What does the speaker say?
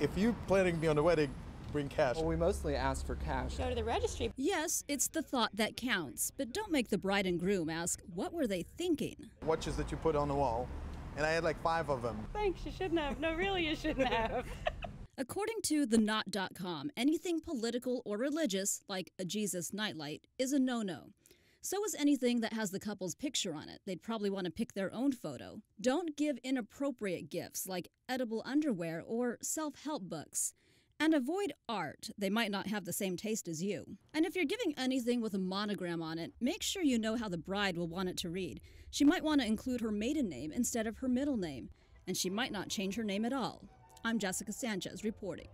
If you're planning to be on the wedding, bring cash. Well, we mostly ask for cash. Go to the registry. Yes, it's the thought that counts, but don't make the bride and groom ask, what were they thinking? Watches that you put on the wall, and I had like five of them. Thanks, you shouldn't have. No, really, you shouldn't have. According to the anything political or religious, like a Jesus nightlight, is a no no. So is anything that has the couple's picture on it. They'd probably want to pick their own photo. Don't give inappropriate gifts like edible underwear or self help books. And avoid art. They might not have the same taste as you. And if you're giving anything with a monogram on it, make sure you know how the bride will want it to read. She might want to include her maiden name instead of her middle name, and she might not change her name at all. I'm Jessica Sanchez reporting.